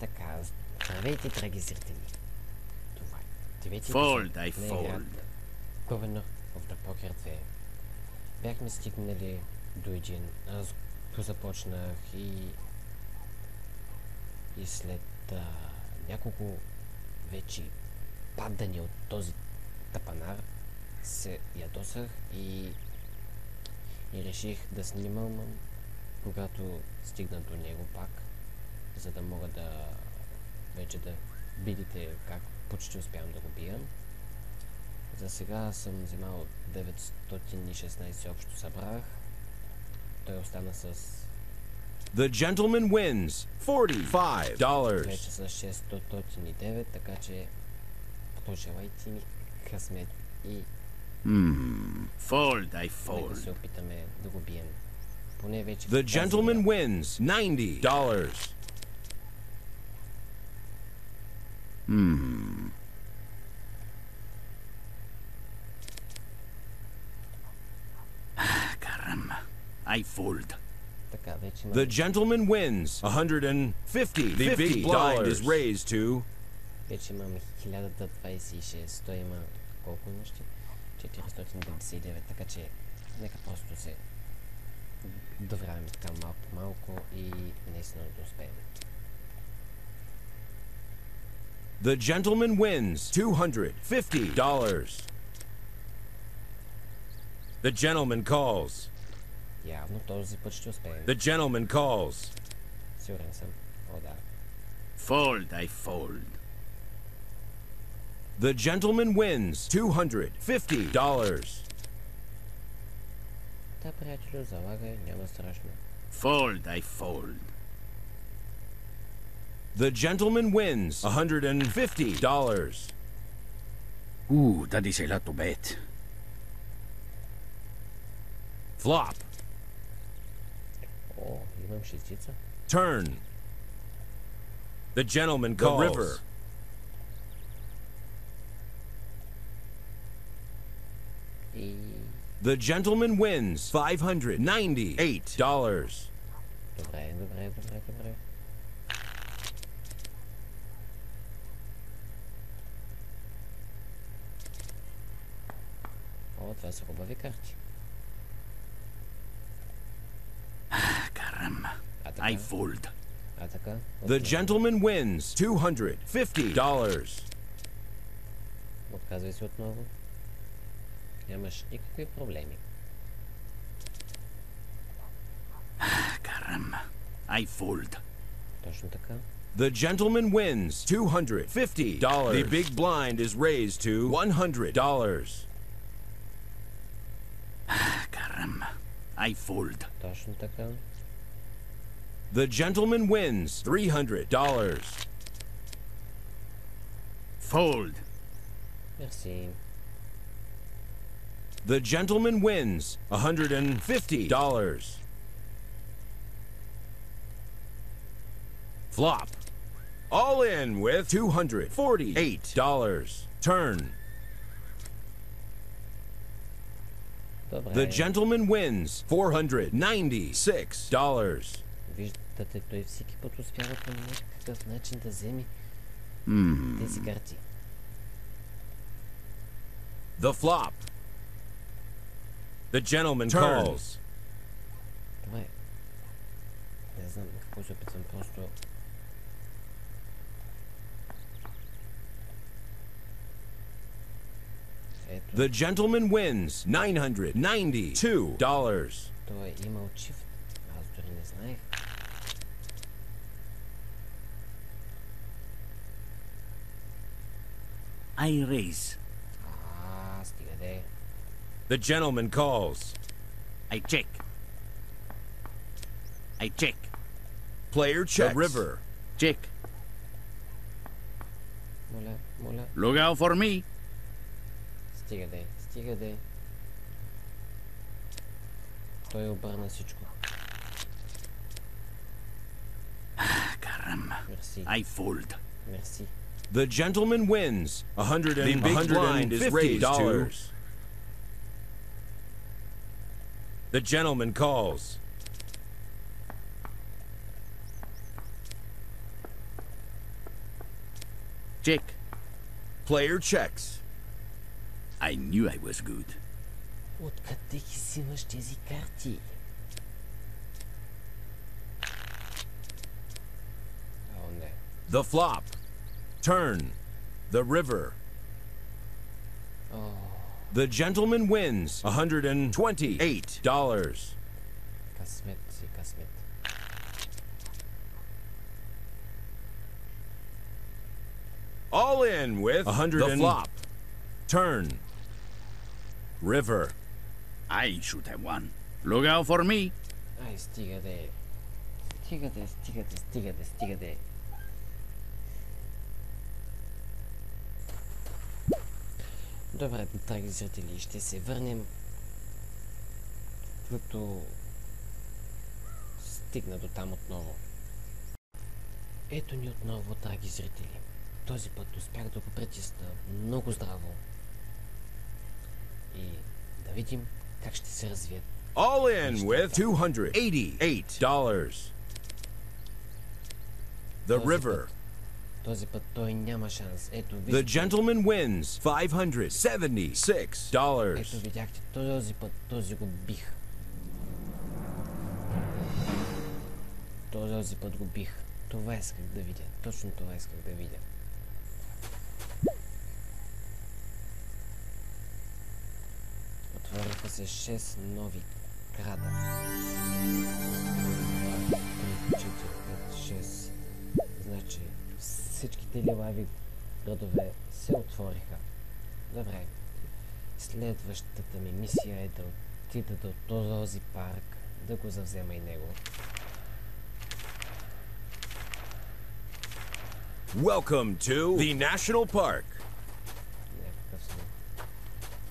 Така, здравейте, драги зрители. Е девети Fold, I fold. Governor of the Poker 2. Бяхме стигнали до един. Аз го започнах и... И след а, няколко вече падания от този тапанар се ядосах и... И реших да снимам, когато стигна до него пак, за да мога да вече да видите как почти успявам да го бия. За сега съм взимал 916 общо събрах. Той остана с The gentleman wins $45. вече с 609, така че пожелайте ми късмет и Fold, I fold. се опитаме да го бием. Поне вече The gentleman wins $90. Caramba. I вече The gentleman wins $150. The big blind is raised to вече имам 1026. Той има колко имащи? 499, така че нека просто се довравим така малко по малко и наистина да успеем. The gentleman wins $250. The gentleman calls. Явно този път ще успеем. The gentleman calls. Сигурен съм. О, да. Fold, I fold. The gentleman wins $250. Та, приятелю, залагай, няма страшно. Fold, I fold. The gentleman wins $150. Ooh, that is a lot to bet. Flop. Turn. The gentleman calls. The river. The gentleman wins $598. О, това са хубави карти. Caramba. А така, I fold. а така. The Отново. gentleman wins $250. Отказвай се отново. Нямаш никакви проблеми. Caramba. I fold. Точно така. The gentleman wins $250. The big blind is raised to $100. I fold. The gentleman wins $300. Fold. Merci. The gentleman wins $150. Flop. All in with $248. Turn. Добре. The gentleman wins $496. Виждате, той всеки път успява по някакъв начин да вземе тези карти. The flop. The gentleman calls. Добре. Не знам какво се опитвам, просто... The gentleman wins $992. I. I raise. The gentleman calls. I check. I check. Player checks. The river. Check. Look out for me. Стига де, стига де. Той обърна всичко. Caramba. Мерси, I fold. мерси. The gentleman wins. A hundred and the big blind is raised to. The gentleman calls. Check. Player checks. I knew I was good. Откъде ги взимаш тези карти? О, не. The flop. Turn. The river. О, The gentleman wins. A hundred and twenty-eight dollars. късмет си, късмет. All in with a hundred the flop. Turn. River. I should have won. Look out for me. Ай, стига де. Стига де, стига. Добре, драги зрители, ще се върнем като стигна до там отново. Ето ни отново, драги зрители. Този път успях да го притисна много здраво. И да видим как ще се развият All in with $288. The Този river. път- Този път той няма шанс. Ето, The вижте. gentleman wins $576. Ето видяхте, този път този го бих. Този път го бих. Това исках да видя. Точно това исках да видя. Отвориха се 6 нови града. 3, 4, 5, 6. Значи всичките лилави градове се отвориха. Добре. Следващата ми мисия е да отида до този парк, да го завзема и него. Welcome to the National Park. Някакъв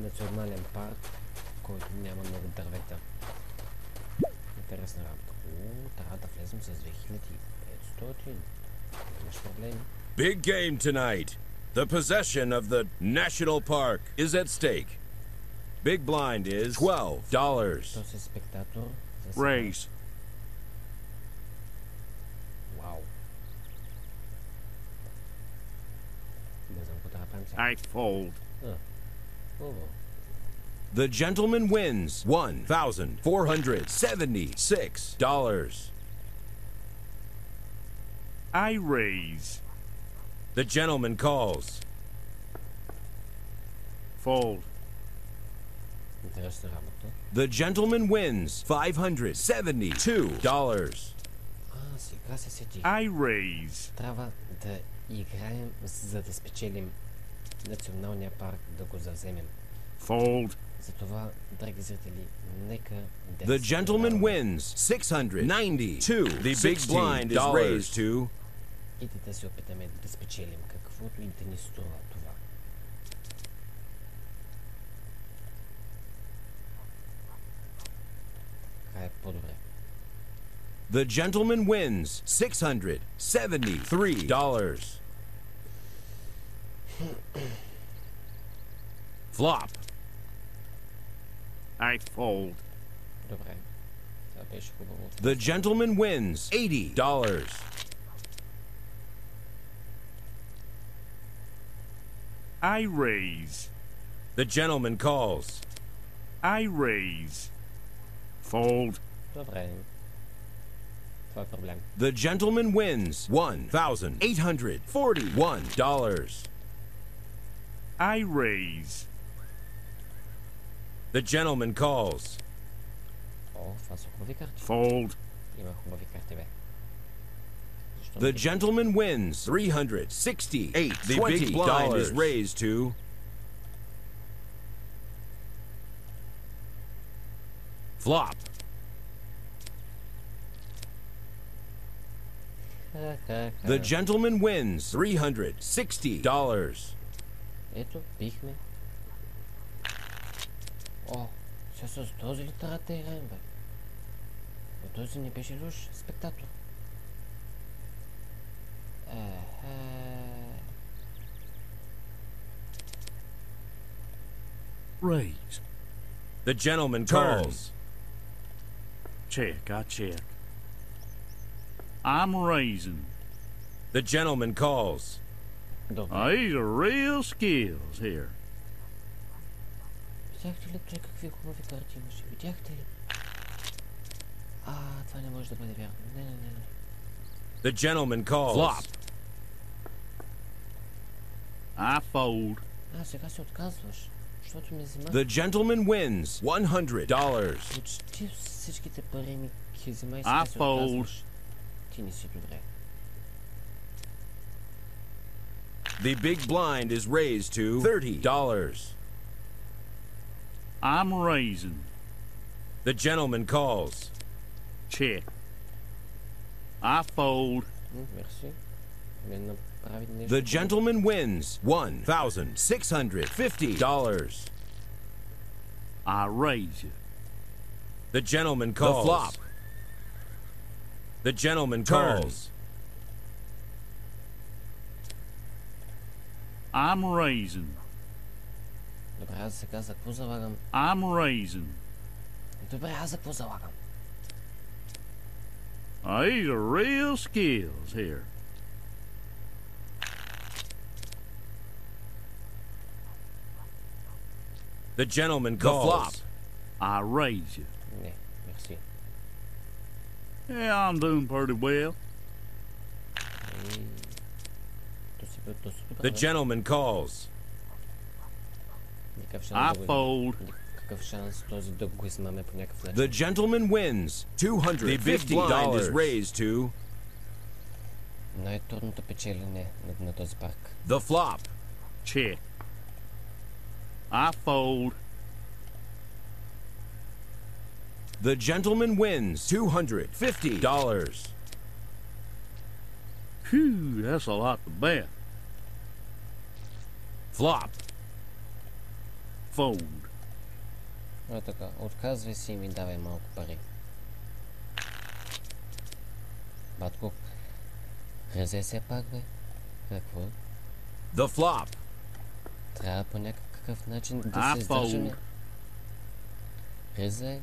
национален парк, който няма много дървета. Интересна работа. О, трябва да влезем с 2500. Имаш проблеми. Big game tonight. The possession of the National Park is at stake. Big blind is $12. Този спектатор... за сега- Raise. Вау. Не знам какво трябва да правим сега. I fold. Хубаво. The gentleman wins $1,476. I raise. The gentleman calls. Fold. Интересна работа. The gentleman wins $572. А, сега се сетих. I raise. Трябва да играем, за да спечелим националния парк, да го завземем. Fold. Затова, драги зрители, нека да The се gentleman внимаваме wins $692. The big blind is raised to И да, да се опитаме да спечелим каквото и да ни струва това. Така е по-добре. The gentleman wins $673. Flop. I fold. The gentleman wins $80. I raise. The gentleman calls. I raise. Fold. The gentleman wins $1,841. I raise. The gentleman calls. Fold. The gentleman wins 368. The big blind is raised to flop. the gentleman wins $360. Ето, бихме. О, сега с този ли трябва да играем, бе? Но този не беше лош спектатор. Ехе. Raise. The gentleman calls. Check, I check. I'm raising. The gentleman calls. Добре. Now, these are real skills here. Видяхте ли той какви хубави карти имаше? Видяхте ли? А, това не може да бъде вярно. Не, не, не, не. The gentleman calls. Flop. I fold. А, сега се отказваш. Защото ми взима The gentleman wins $100. почти всичките пари ми ги взима и А, сега се фол. отказваш. Ти не си добре. The big blind is raised to $30. I'm raising. The gentleman calls. Check. I fold. The gentleman wins $1,650. I raise you. The gentleman calls. The flop. The gentleman Turn. calls. I'm raising. Добре, аз сега за какво залагам? I'm raising. Добре, аз за какво залагам? Now, these are real skills here. The gentleman The calls. flop. I raise you. Не, мерси. Yeah, I'm doing pretty well. Ей, То си бе доста добре. The бе. gentleman calls. I fold. The gentleman wins. Two hundred fifty dollars is raised to. The flop. Check. I fold. The gentleman wins $250. Phew, that's a lot to bet. Flop. Fold. А така, отказвай си и ми давай малко пари. Батко, резе се пак, бе. Какво? The flop. Трябва по някакъв начин да А, се издържаме. Резе.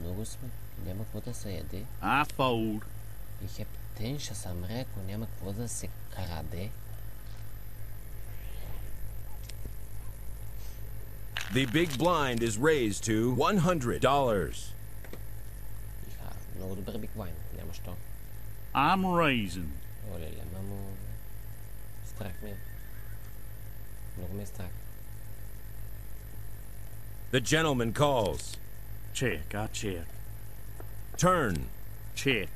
Много сме. Няма какво да се яде. I fold. И хептен ще съмре, ако няма какво да се краде. The big blind is raised to $100. I'm raising. The gentleman calls. Check, I check. Turn. Check.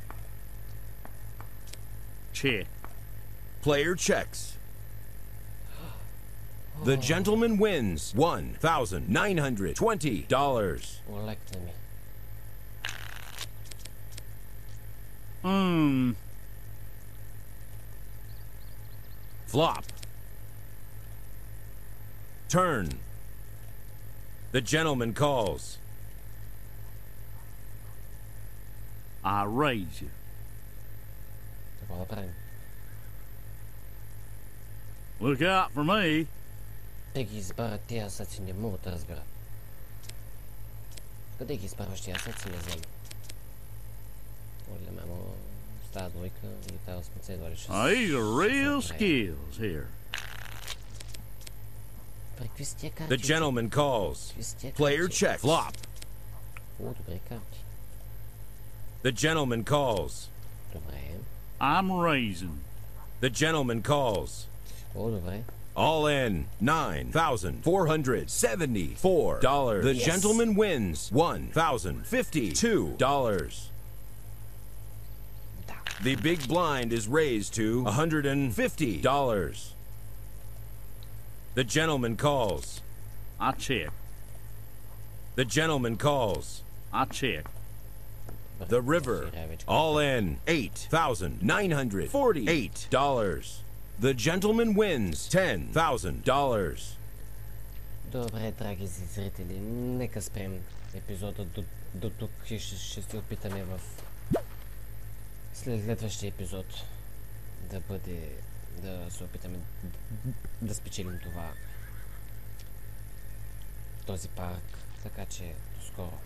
Check. Player checks. The gentleman wins $1,920. Collect me. Mmm. Flop. Turn. The gentleman calls. I raise you. Look out for me. Câtechi zbărătia să ține mult răzgărat. Câtechi zbărătia să ține zem. Orele mai mă stat voi că uitau să mă doare și These are real skills here. The gentleman calls. Player check. Flop. The gentleman calls. I'm raising. The gentleman calls. All in $9,474. The yes. gentleman wins $1,052. The big blind is raised to $150. The gentleman calls. I check. The gentleman calls. I check. The river. All in $8,948. The gentleman wins $10,000. Добре, драги зрители, нека спрем епизода до, до тук и ще, ще се опитаме в след следващия епизод да бъде, да се опитаме да спечелим това, този парк. Така че, до скоро.